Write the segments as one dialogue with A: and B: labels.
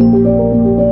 A: Thank you.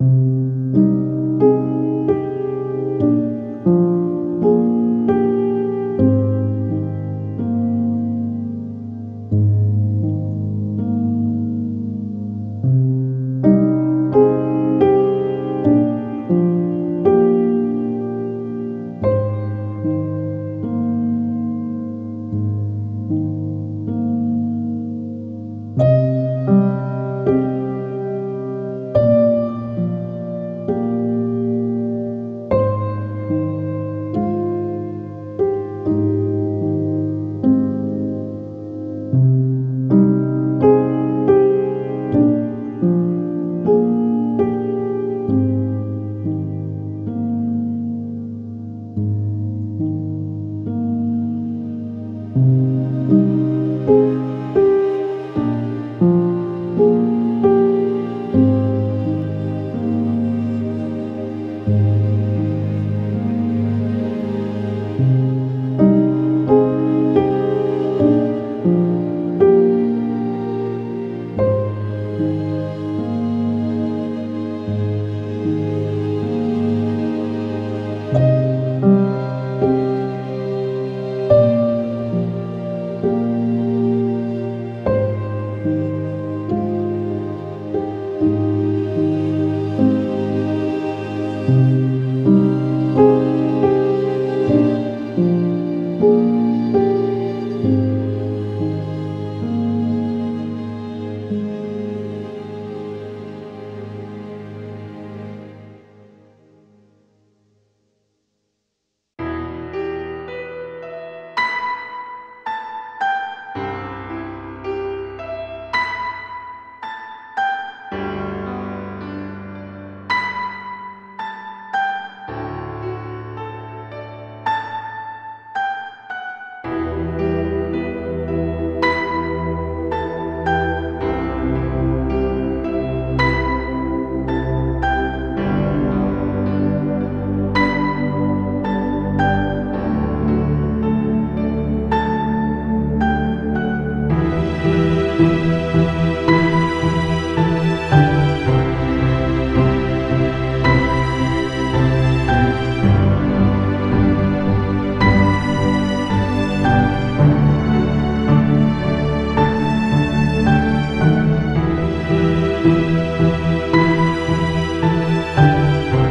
A: thank you Música